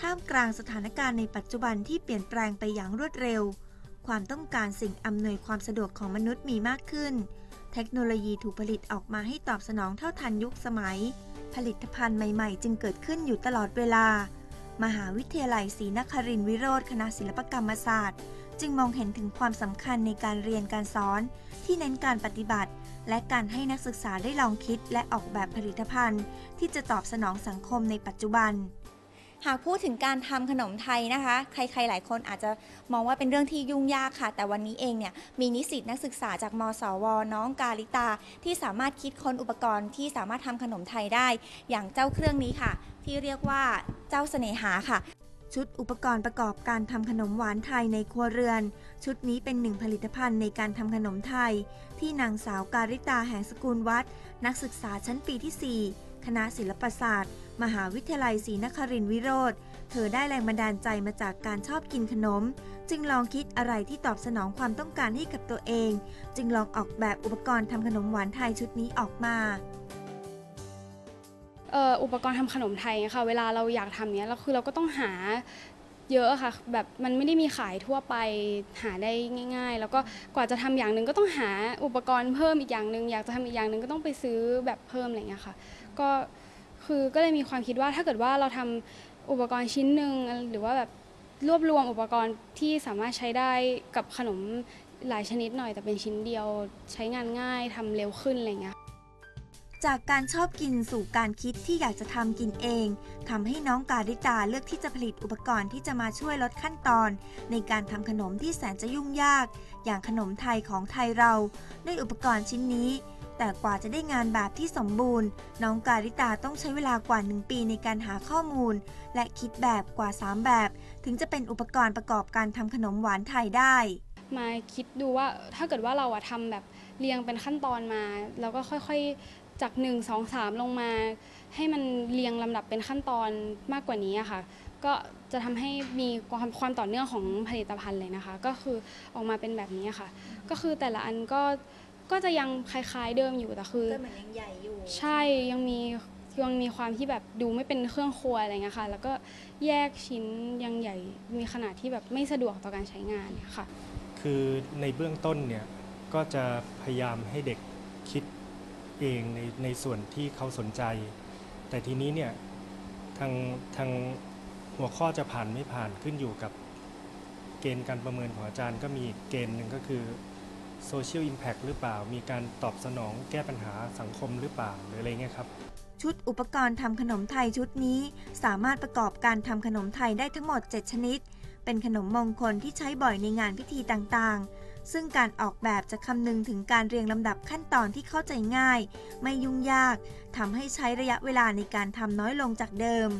ท่ามกลางสถานการณ์ในปัจจุบันที่เปลี่ยนแปลงไปอย่างรวดเร็ว ความต้องการสิ่งอำนวยความสะดวกของมนุษย์มีมากขึ้น เทคโนโลยีถูกผลิตออกมาให้ตอบสนองเท่าทันยุคสมัย ผลิตภัณฑ์ใหม่ๆ จึงเกิดขึ้นอยู่ตลอดเวลา มหาวิทยาลัยศรีนครินทรวิโรธคณะศิลปกรรมศาสตร์ จึงมองเห็นถึงความสำคัญในการเรียนการสอน ที่เน้นการปฏิบัติ และการให้นักศึกษาได้ลองคิดและออกแบบผลิตภัณฑ์ ที่จะตอบสนองสังคมในปัจจุบัน หากพูดถึงการทำขนมไทยนะคะ ใครๆ หลายคนอาจจะมองว่าเป็นเรื่องที่ยุ่งยากค่ะ แต่วันนี้เองเนี่ยมีนิสิตนักศึกษาจากมสว น้องกาลิตา ที่สามารถคิดค้นอุปกรณ์ที่สามารถทำขนมไทยได้ อย่างเจ้าเครื่องนี้ค่ะ ที่เรียกว่าเจ้าเสน่หาค่ะ ชุดอุปกรณ์ประกอบการทำขนมหวานไทยในครัวเรือน ชุดนี้เป็นหนึ่งผลิตภัณฑ์ในการทำขนมไทย ที่นางสาวการิตาแห่งสกุลวัด นักศึกษาชั้นปีที่ 4 คณะศิลปศาสตร์ มหาวิทยาลัยศรีนครินทรวิโรธเธอได้แรงบันดาลใจมาจากการชอบกินขนม จึงลองคิดอะไรที่ตอบสนองความต้องการให้กับตัวเอง จึงลองออกแบบอุปกรณ์ทำขนมหวานไทยชุดนี้ออกมาอุปกรณ์ทำขนมไทยค่ะ เวลาเราอยากทำเนี้ยเราคือเราก็ต้องหาเยอะค่ะ แบบมันไม่ได้มีขายทั่วไปหาได้ง่าย ๆ แล้วก็กว่าจะทำอย่างหนึ่งก็ต้องหาอุปกรณ์เพิ่มอีกอย่างหนึ่งอยากจะทำอีกอย่างหนึ่งก็ต้องไปซื้อแบบเพิ่มอะไรเงี้ยค่ะ ก็คือก็เลยมีความคิดว่าถ้าเกิดว่าเราทำอุปกรณ์ชิ้นหนึ่งหรือว่าแบบรวบรวมอุปกรณ์ที่สามารถใช้ได้กับขนมหลายชนิดหน่อยแต่เป็นชิ้นเดียวใช้งานง่ายทำเร็วขึ้นอะไรเงี้ยจากการชอบกินสู่การคิดที่อยากจะทำกินเองทำให้น้องการิตาเลือกที่จะผลิตอุปกรณ์ที่จะมาช่วยลดขั้นตอน ในการทำขนมที่แสนจะยุ่งยาก อย่างขนมไทยของไทยเรา ด้วยอุปกรณ์ชิ้นนี้ แต่กว่าจะได้งานแบบที่สมบูรณ์ น้องการิตาต้องใช้เวลากว่า 1 ปีในการหาข้อมูล และคิดแบบกว่า 3 แบบ ถึงจะเป็นอุปกรณ์ประกอบการทำขนมหวานไทยได้ มาคิดดูว่าถ้าเกิดว่าเราอะทำแบบเรียงเป็นขั้นตอนมา แล้วก็ค่อยๆจาก 1 2 3 ลงมา ให้มันเรียงลำดับเป็นขั้นตอนมากกว่านี้อะค่ะ ก็จะทำให้มีความความต่อเนื่องของผลิตภัณฑ์เลยนะคะ ก็คือออกมาเป็นแบบนี้ค่ะ ก็คือแต่ละอันก็ ก็จะยังคล้ายๆเดิมอยู่แต่คือ ก็เหมือนยังใหญ่อยู่ ใช่ยังมียังมีความที่แบบดูไม่เป็นเครื่องครัวอะไรเงี้ยค่ะ แล้วก็แยกชิ้นยังใหญ่มีขนาดที่แบบไม่สะดวกต่อการใช้งานเนี่ยค่ะ คือในเบื้องต้นเนี่ยก็จะพยายามให้เด็กคิดเองในในส่วนที่เขาสนใจ แต่ทีนี้เนี่ยทางทางหัวข้อจะผ่านไม่ผ่านขึ้นอยู่กับเกณฑ์การประเมินของอาจารย์ก็มีอีกเกณฑ์หนึ่งก็คือ Social Impact หรือเปล่า มีการตอบสนองแก้ปัญหาสังคมหรือเปล่าหรืออะไรเงี้ยครับชุดอุปกรณ์ทำขนมไทยชุดนี้ สามารถประกอบการทำขนมไทยได้ทั้งหมด 7 ชนิด เป็นขนมมงคลที่ใช้บ่อยในงานพิธีต่างๆ ซึ่งการออกแบบจะคำนึงถึงการเรียงลำดับขั้นตอนที่เข้าใจง่าย ไม่ยุ่งยากทำให้ใช้ระยะเวลาในการทำน้อยลงจากเดิม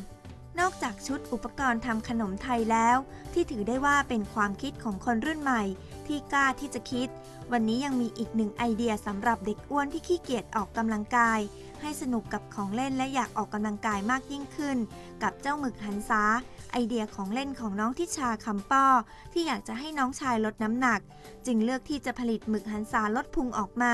นอกจากชุดอุปกรณ์ทำขนมไทยแล้ว ที่ถือได้ว่าเป็นความคิดของคนรุ่นใหม่ ที่กล้าที่จะคิด วันนี้ยังมีอีกหนึ่งไอเดียสำหรับเด็กอ้วนที่ขี้เกียจออกกำลังกาย ให้สนุกกับของเล่นและอยากออกกำลังกายมากยิ่งขึ้น กับเจ้าหมึกหันซาไอเดียของเล่นของน้องทิชาคำป้อ ที่อยากจะให้น้องชายลดน้ำหนัก จึงเลือกที่จะผลิตหมึกหันซาลดพุงออกมา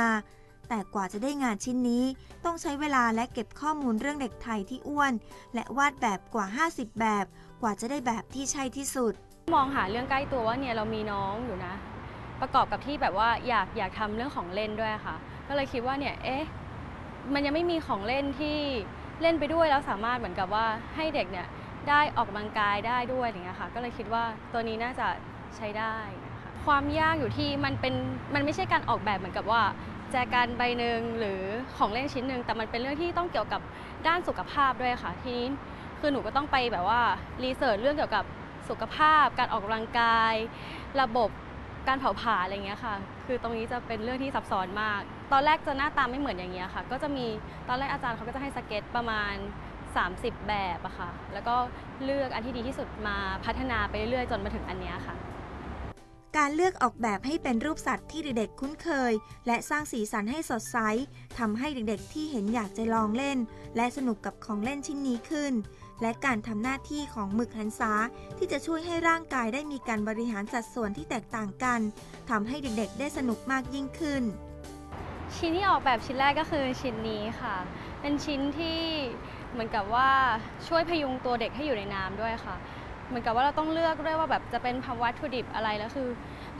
แต่กว่าจะได้งานชิ้นนี้ ต้องใช้เวลาและเก็บข้อมูลเรื่องเด็กไทยที่อ้วน และวาดแบบกว่า 50 แบบ กว่าจะได้แบบที่ใช่ที่สุด มองหาเรื่องใกล้ตัวว่าเนี่ยเรามีน้องอยู่นะ ประกอบกับที่แบบว่าอยากอยากทำเรื่องของเล่นด้วยค่ะ ก็เลยคิดว่าเนี่ยเอ๊ะมันยังไม่มีของเล่นที่เล่นไปด้วยแล้วสามารถเหมือนกับว่าให้เด็กเนี่ยได้ออกกำลังกายได้ด้วยอย่างเงี้ยค่ะก็เลยคิดว่าตัวนี้น่าจะใช้ได้นะคะความยากอยู่ที่มันเป็นมันไม่ใช่การออกแบบเหมือนกับว่า แจกันใบหนึ่งหรือของเล่นชิ้นหนึ่งแต่มันเป็นเรื่องที่ต้องเกี่ยวกับด้านสุขภาพด้วยค่ะ ทีนี้คือหนูก็ต้องไปแบบว่ารีเสิร์ชเรื่องเกี่ยวกับสุขภาพ การออกกำลังกาย ระบบการเผาผลาญอะไรเงี้ยค่ะ คือตรงนี้จะเป็นเรื่องที่ซับซ้อนมาก ตอนแรกจะหน้าตาไม่เหมือนอย่างเงี้ยค่ะ ก็จะมีตอนแรกอาจารย์เขาก็จะให้สเก็ตประมาณ 30 แบบอะค่ะ แล้วก็เลือกอันที่ดีที่สุดมาพัฒนาไปเรื่อยๆจนมาถึงอันเนี้ยค่ะ การเลือกออกแบบให้เป็นรูปสัตว์ที่เด็กๆคุ้นเคย และสร้างสีสันให้สดใสทำให้เด็กๆที่เห็นอยากจะลองเล่น และสนุกกับของเล่นชิ้นนี้ขึ้น และการทำหน้าที่ของหมึกหันษาที่จะช่วยให้ร่างกายได้มีการบริหารสัดส่วนที่แตกต่างกันทำให้เด็กๆ ได้สนุกมากยิ่งขึ้น ชิ้นที่ออกแบบชิ้นแรกก็คือชิ้นนี้ค่ะ เป็นชิ้นที่เหมือนกับว่าช่วยพยุงตัวเด็กให้อยู่ในน้ำด้วยค่ะ เหมือนกับว่าเราต้องเลือกด้วยว่าแบบจะเป็นวัตถุดิบอะไรแล้วคือ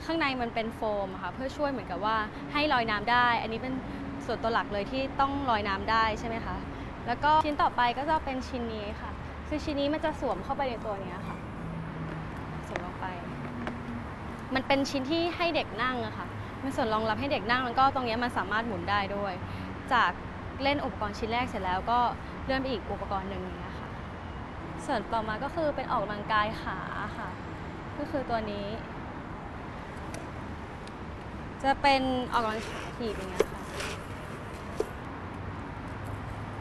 ข้างในมันเป็นโฟมอะค่ะเพื่อช่วยเหมือนกับว่าให้ลอยน้ำได้ อันนี้เป็นส่วนตัวหลักเลยที่ต้องลอยน้ำได้ใช่ไหมคะแล้วก็ชิ้นต่อไปก็จะเป็นชิ้นนี้ค่ะ คือชิ้นนี้มันจะสวมเข้าไปในตัวนี้ค่ะสวมลงไป มันเป็นชิ้นที่ให้เด็กนั่งอะค่ะเป็นส่วนรองรับให้เด็กนั่งแล้วก็ตรงนี้มันสามารถหมุนได้ด้วย จากเล่นอุปกรณ์ชิ้นแรกเสร็จแล้วก็เลื่อนไปอีกอุปกรณ์หนึ่งอย่างเงี้ย ส่วนต่อมาก็คือเป็นออกกำลังกายขาค่ะ ก็คือตัวนี้ จะเป็นออกกำลังขาถีบอย่างเงี้ยค่ะ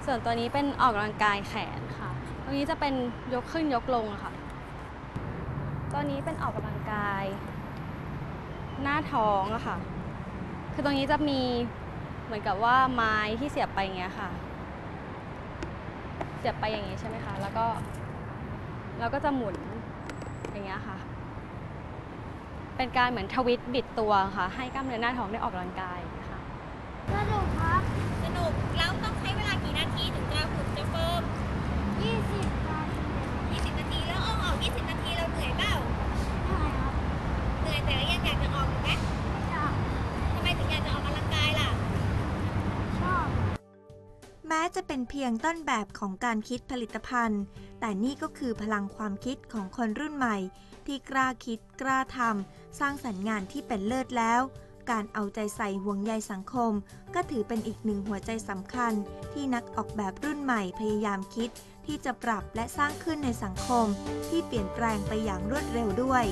ส่วนตัวนี้เป็นออกกำลังกายแขนค่ะ ตรงนี้จะเป็นยกขึ้นยกลงค่ะ ตัวนี้เป็นออกกำลังกาย หน้าท้องอะค่ะ คือตรงนี้จะมีเหมือนกับว่าไม้ที่เสียบไปอย่างเงี้ยค่ะ เสียบไปอย่างงี้ใช่ไหมคะ แล้วก็ เราก็จะหมุนอย่างเงี้ยค่ะ เป็นการเหมือนทวิตบิดตัวค่ะ ให้กล้ามเนื้อหน้าท้องได้ออกกำลังกายค่ะ สนุกครับ สนุก แล้วต้องใช้เวลากี่นาทีถึงจะหุ่นจะเฟิร์ม 20นาที 20 นาที แล้วเอาออก 20 นาทีเราเหนื่อยเปล่า ได้ครับ เหนื่อยแต่ก็ยังอยากจะออกอยู่ไหม ชอบ ทำไมถึงอยากจะออกกำลังกายล่ะ ชอบ แม้ จะเป็นเพียงต้นแบบของการคิดผลิตภัณฑ์ แต่นี่ก็คือพลังความคิดของคนรุ่นใหม่ ที่กล้าคิดกล้าทำสร้างสรรค์งานที่เป็นเลิศแล้ว การเอาใจใส่ห่วงใยสังคม ก็ถือเป็นอีกหนึ่งหัวใจสำคัญ ที่นักออกแบบรุ่นใหม่พยายามคิด ที่จะปรับและสร้างขึ้นในสังคม ที่เปลี่ยนแปลงไปอย่างรวดเร็วด้วย